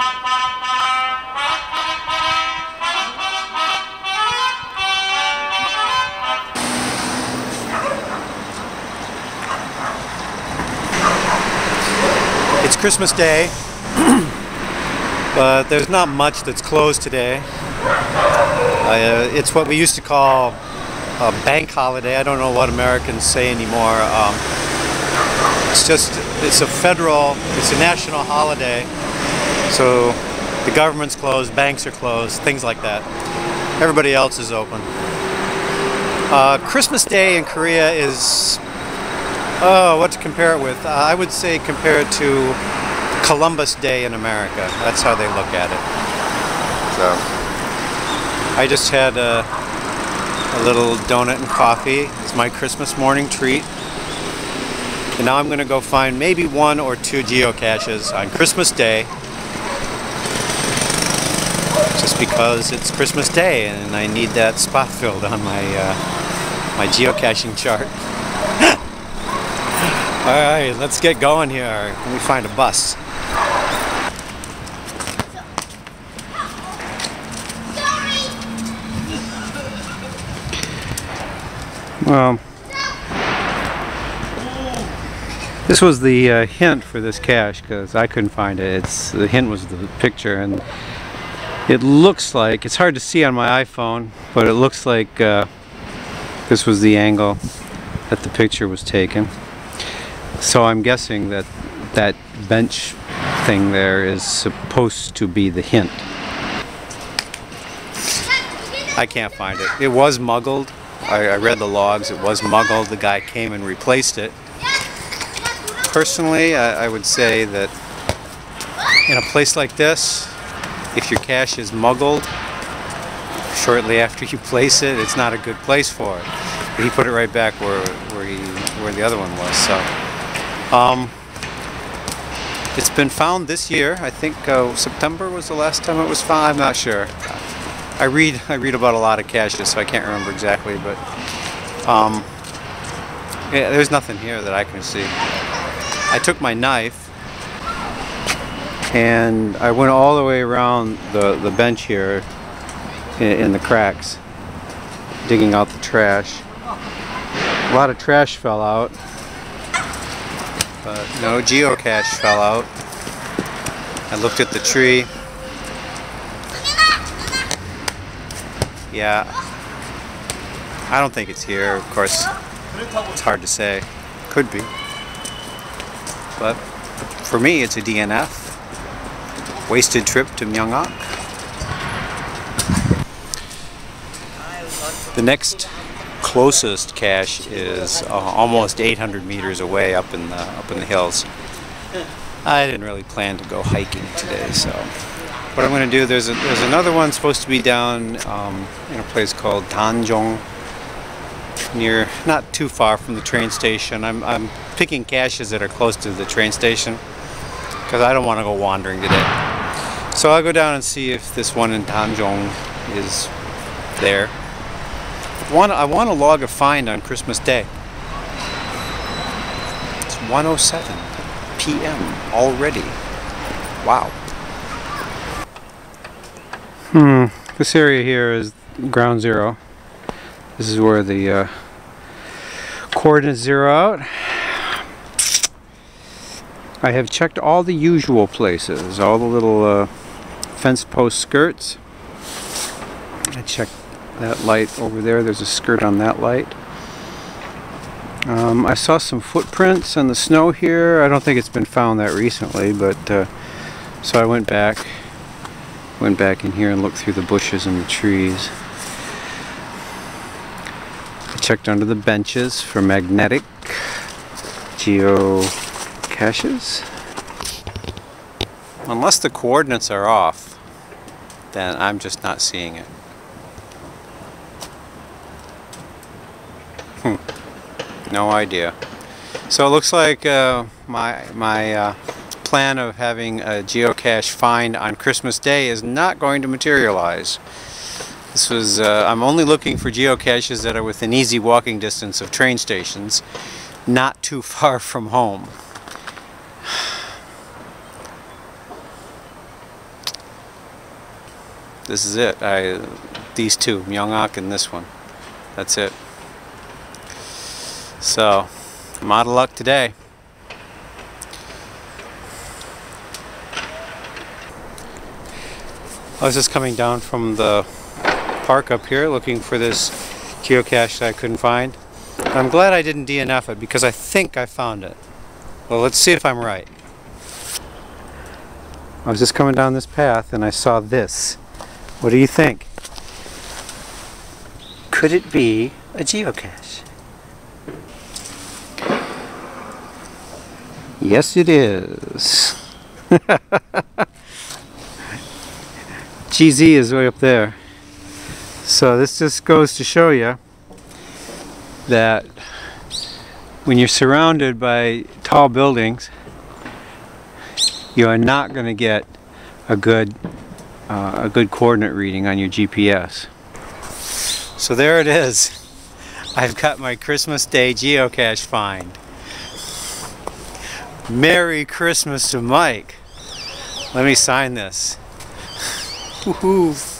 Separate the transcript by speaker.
Speaker 1: It's Christmas Day, but there's not much that's closed today. Uh, it's what we used to call a bank holiday. I don't know what Americans say anymore. Um, it's just, it's a federal, it's a national holiday. So the government's closed, banks are closed, things like that. Everybody else is open. Uh, Christmas Day in Korea is, oh, what to compare it with? Uh, I would say compare it to Columbus Day in America. That's how they look at it. So, I just had a, a little donut and coffee. It's my Christmas morning treat. And now I'm going to go find maybe one or two geocaches on Christmas Day. Just because it's Christmas Day and I need that spot filled on my, uh, my geocaching chart. Alright, let's get going here. Let me find a bus. Well, this was the uh, hint for this cache because I couldn't find it. It's the hint was the picture, and it looks like it's hard to see on my iPhone, but it looks like uh, this was the angle that the picture was taken. So I'm guessing that that bench thing there is supposed to be the hint. I can't find it. It was muggled. I, I read the logs. It was muggled. The guy came and replaced it. Personally, I, I would say that in a place like this, if your cache is muggled, shortly after you place it, it's not a good place for it. But he put it right back where where he where the other one was. So, um, it's been found this year. I think uh, September was the last time it was found. I'm not sure. I read I read about a lot of caches, so I can't remember exactly, but um, yeah, there's nothing here that I can see. I took my knife and I went all the way around the, the bench here in, in the cracks, digging out the trash. A lot of trash fell out, but no geocache fell out. I looked at the tree. Yeah, I don't think it's here. Of course, it's hard to say. Could be. But for me, it's a DNF. Wasted trip to Myeongak. The next closest cache is uh, almost 800 meters away up in the up in the hills. I didn't really plan to go hiking today, so what I'm going to do there's a, there's another one supposed to be down um, in a place called Danjong, near not too far from the train station. I'm I'm picking caches that are close to the train station because I don't want to go wandering today. So I'll go down and see if this one in Tanjong is there. I want, I want to log a find on Christmas Day. It's 107 p.m. already. Wow. Hmm. This area here is ground zero. This is where the uh, coordinates zero out. I have checked all the usual places, all the little uh, fence post skirts. I checked that light over there. There's a skirt on that light. Um, I saw some footprints on the snow here. I don't think it's been found that recently, but uh, so I went back, went back in here and looked through the bushes and the trees. I checked under the benches for magnetic geocaches. Unless the coordinates are off, then I'm just not seeing it. Hmm. No idea. So it looks like uh, my, my uh, plan of having a geocache find on Christmas Day is not going to materialize. This was, uh, I'm only looking for geocaches that are within easy walking distance of train stations, not too far from home. This is it. I these two, Myongak and this one. That's it. So, I'm out of luck today. I was just coming down from the park up here looking for this geocache that I couldn't find. I'm glad I didn't DNF it because I think I found it. Well, let's see if I'm right. I was just coming down this path and I saw this. What do you think? Could it be a geocache? Yes, it is. GZ is way up there. So this just goes to show you that when you're surrounded by tall buildings, you are not going to get a good uh, a good coordinate reading on your GPS. So there it is. I've got my Christmas Day geocache find. Merry Christmas to Mike. Let me sign this. Woohoo!